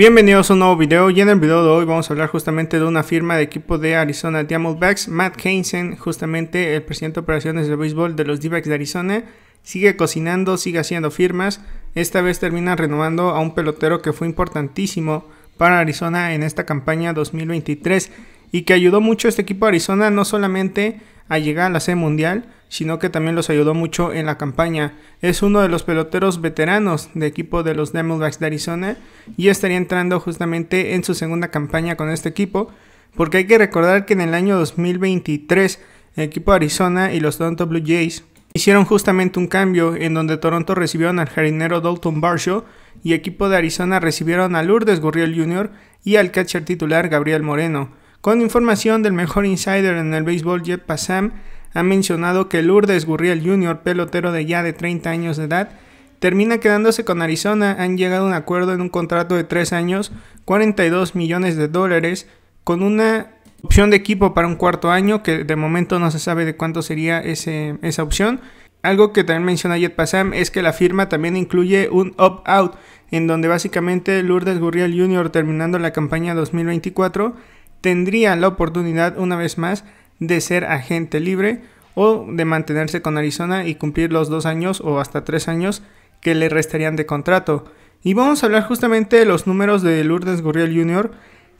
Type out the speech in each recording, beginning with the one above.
Bienvenidos a un nuevo video y en el video de hoy vamos a hablar justamente de una firma de equipo de Arizona Diamondbacks, Matt Hansen, justamente el presidente de operaciones de béisbol de los D-backs de Arizona, sigue cocinando, sigue haciendo firmas, esta vez termina renovando a un pelotero que fue importantísimo para Arizona en esta campaña 2023 y que ayudó mucho a este equipo de Arizona no solamente a llegar a la C mundial, sino que también los ayudó mucho en la campaña. Es uno de los peloteros veteranos de equipo de los Diamondbacks de Arizona y estaría entrando justamente en su segunda campaña con este equipo, porque hay que recordar que en el año 2023 el equipo de Arizona y los Toronto Blue Jays hicieron justamente un cambio en donde Toronto recibieron al jardinero Dalton Barshaw y equipo de Arizona recibieron a Lourdes Gurriel Jr. y al catcher titular Gabriel Moreno. Con información del mejor insider en el béisbol, Jet Passam ha mencionado que Lourdes Gurriel Jr., pelotero de ya de 30 años de edad, termina quedándose con Arizona. Han llegado a un acuerdo en un contrato de 3 años, 42 millones de dólares, con una opción de equipo para un cuarto año, que de momento no se sabe de cuánto sería ese, esa opción. Algo que también menciona Jet Passam es que la firma también incluye un opt-out, en donde básicamente Lourdes Gurriel Jr. terminando la campaña 2024 tendría la oportunidad una vez más de ser agente libre o de mantenerse con Arizona y cumplir los dos años o hasta tres años que le restarían de contrato. Y vamos a hablar justamente de los números de Lourdes Gurriel Jr.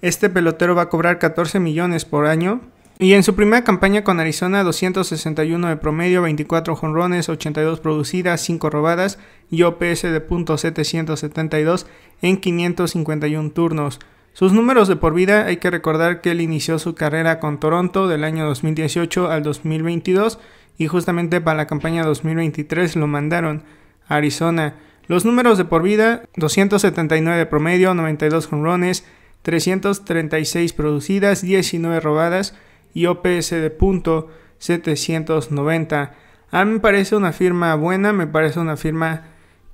Este pelotero va a cobrar 14 millones por año. Y en su primera campaña con Arizona, 261 de promedio, 24 jonrones, 82 producidas, 5 robadas y OPS de .772 en 551 turnos. Sus números de por vida hay que recordar que él inició su carrera con Toronto del año 2018 al 2022 y justamente para la campaña 2023 lo mandaron a Arizona. Los números de por vida, 279 de promedio, 92 jonrones, 336 producidas, 19 robadas y OPS de punto 790. A mí me parece una firma buena, me parece una firma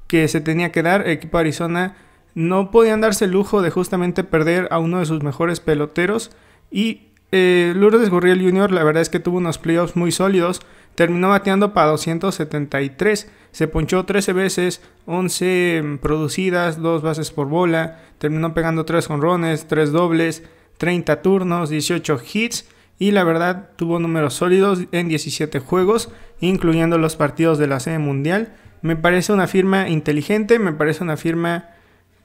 que se tenía que dar. Equipo Arizona no podían darse el lujo de justamente perder a uno de sus mejores peloteros. Y eh, Lourdes Gurriel Jr. la verdad es que tuvo unos playoffs muy sólidos. Terminó bateando para 273. Se ponchó 13 veces, 11 producidas, 2 bases por bola. Terminó pegando 3 honrones, 3 dobles, 30 turnos, 18 hits. Y la verdad tuvo números sólidos en 17 juegos, incluyendo los partidos de la sede mundial. Me parece una firma inteligente, me parece una firma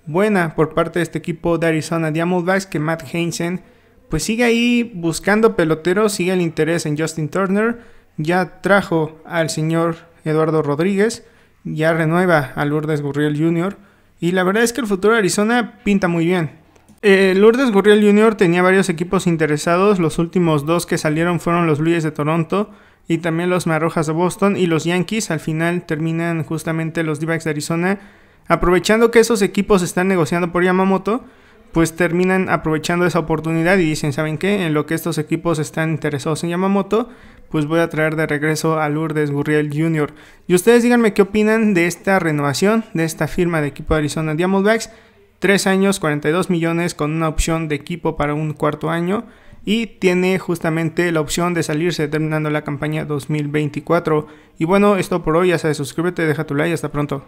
buena por parte de este equipo de Arizona Diamondbacks que Matt Hansen pues sigue ahí buscando peloteros, sigue el interés en Justin Turner, ya trajo al señor Eduardo Rodríguez, ya renueva a Lourdes Gurriel Jr. Y la verdad es que el futuro de Arizona pinta muy bien. Eh, Lourdes Gurriel Jr. tenía varios equipos interesados, los últimos dos que salieron fueron los Blues de Toronto y también los Marrojas de Boston y los Yankees, al final terminan justamente los D-backs de Arizona Aprovechando que esos equipos están negociando por Yamamoto, pues terminan aprovechando esa oportunidad y dicen, ¿saben qué? En lo que estos equipos están interesados en Yamamoto, pues voy a traer de regreso a Lourdes Gurriel Jr. Y ustedes díganme qué opinan de esta renovación, de esta firma de equipo de Arizona Diamondbacks. 3 años, 42 millones con una opción de equipo para un cuarto año y tiene justamente la opción de salirse terminando la campaña 2024. Y bueno, esto por hoy, ya sabes, suscríbete, deja tu like, hasta pronto.